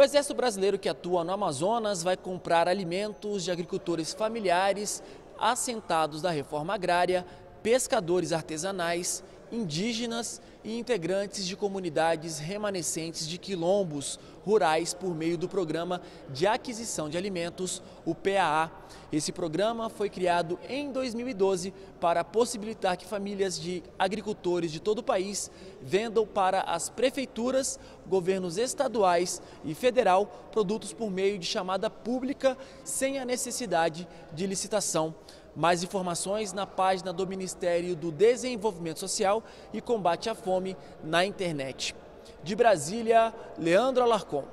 O Exército Brasileiro que atua no Amazonas vai comprar alimentos de agricultores familiares, assentados da reforma agrária, pescadores artesanais, indígenas e integrantes de comunidades remanescentes de quilombos rurais por meio do Programa de Aquisição de Alimentos, o PAA. Esse programa foi criado em 2012 para possibilitar que famílias de agricultores de todo o país vendam para as prefeituras, governos estaduais e federal produtos por meio de chamada pública sem a necessidade de licitação. Mais informações na página do Ministério do Desenvolvimento Social e Combate à Fome na internet. De Brasília, Leandro Alarcon.